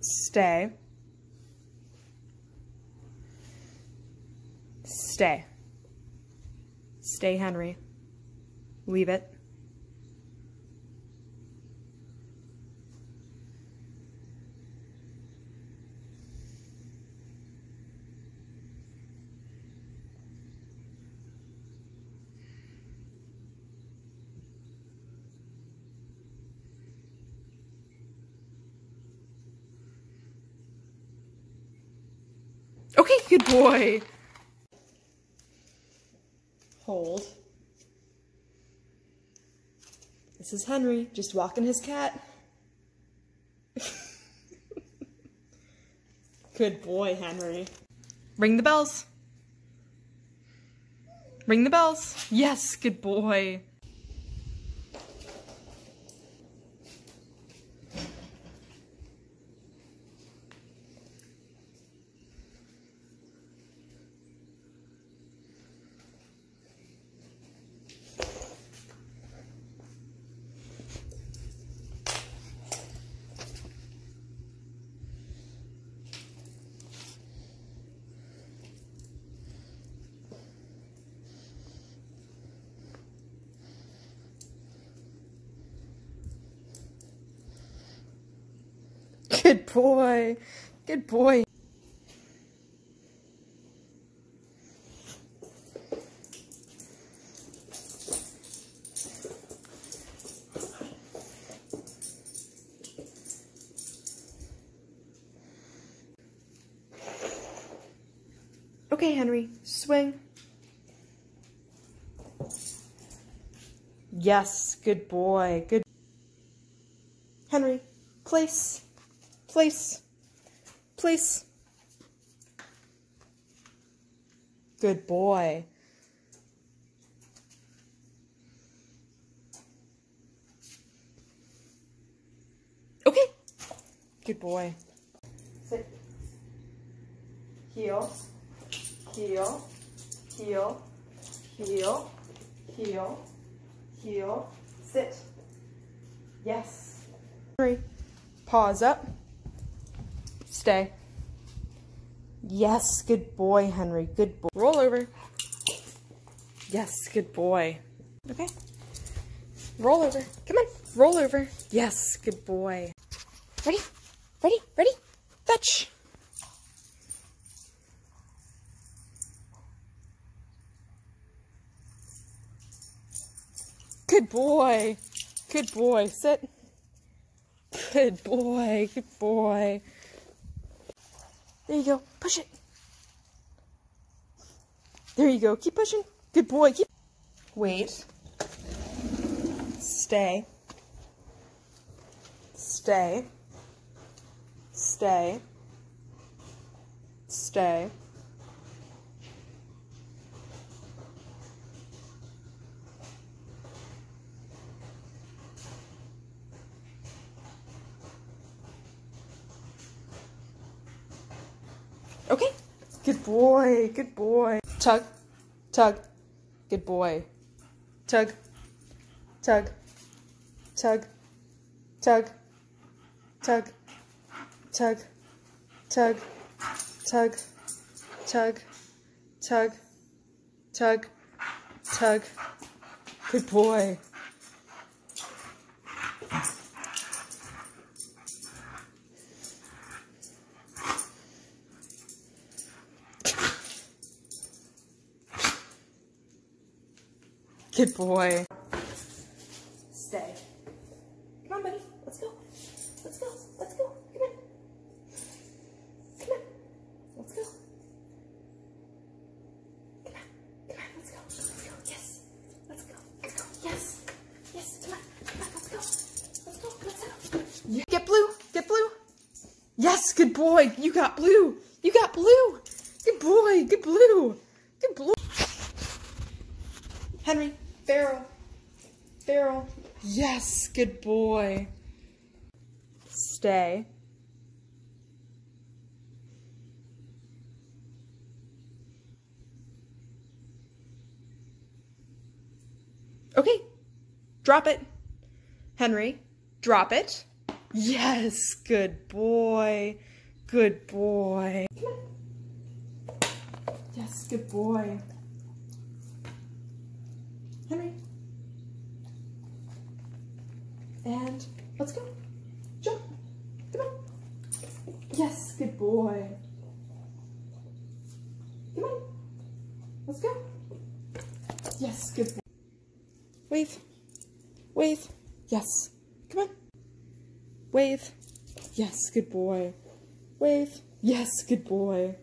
Stay. Stay. Stay, Henry. Leave it. Okay, good boy. Hold. This is Henry, just walking his cat. good boy, Henry. Ring the bells. Ring the bells. Yes, good boy. Good boy. Good boy. Okay, Henry, swing. Yes, good boy. Good. Henry, place. Place. Place. Good boy. Okay. Good boy. Sit. Heel. Heel. Heel. Heel. Heel. Heel. Sit. Yes. Three. Paws up. Stay. Yes, good boy, Henry. Good boy. Roll over. Yes, good boy. Okay. Roll over. Come on. Roll over. Yes, good boy. Ready? Ready? Ready? Fetch. Good boy. Good boy. Sit. Good boy. Good boy. There you go. Push it. There you go. Keep pushing. Good boy. Keep. Wait. Stay. Stay. Stay. Stay. Okay. Good boy. Good boy. Tug. Tug. Good boy. Tug. Tug. Tug. Tug. Tug. Tug. Tug. Tug. Tug. Tug. Tug. Tug. Good boy. Good boy. Stay. Come on, buddy. Let's go. Let's go. Let's go. Come on. Come on. Let's go. Come on. Come on. Let's go. Let's go. Yes. Let's go. Let's go. Yes. Yes. Come on. Come on. Let's go. Let's go. Let's go. Yeah. Get blue. Get blue. Yes. Good boy. You got blue. You got blue. Good boy. Good blue. Good blue. Henry, barrel, barrel. Yes, good boy. Stay. Okay, drop it. Henry, drop it. Yes, good boy. Good boy. Yes, good boy. Henry. And let's go. Jump. Come on. Yes, good boy. Come on. Let's go. Yes, good boy. Wave. Wave. Yes. Come on. Wave. Yes, good boy. Wave. Yes, good boy.